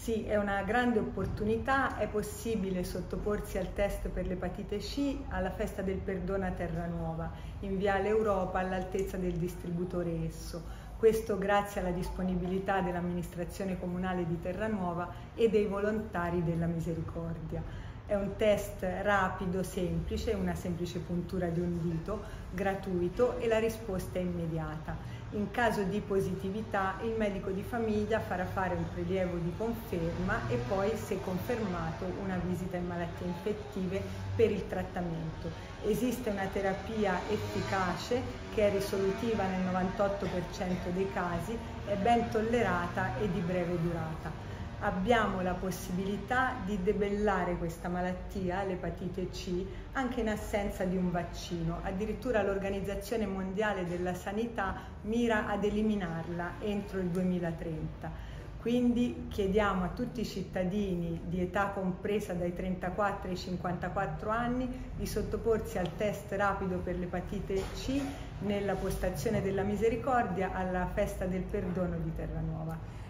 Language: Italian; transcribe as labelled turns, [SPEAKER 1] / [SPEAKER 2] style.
[SPEAKER 1] Sì, è una grande opportunità, è possibile sottoporsi al test per l'epatite C alla festa del perdono a Terranuova, in Viale Europa all'altezza del distributore Esso. Questo grazie alla disponibilità dell'amministrazione comunale di Terranuova e dei volontari della Misericordia. È un test rapido, semplice, una semplice puntura di un dito, gratuito e la risposta è immediata. In caso di positività il medico di famiglia farà fare un prelievo di conferma e poi, se confermato, una visita in malattie infettive per il trattamento. Esiste una terapia efficace che è risolutiva nel 98% dei casi, è ben tollerata e di breve durata abbiamo la possibilità di debellare questa malattia, l'epatite C, anche in assenza di un vaccino. Addirittura l'Organizzazione Mondiale della Sanità mira ad eliminarla entro il 2030. Quindi chiediamo a tutti i cittadini di età compresa dai 34 ai 54 anni di sottoporsi al test rapido per l'epatite C nella postazione della Misericordia alla festa del perdono di Terranuova.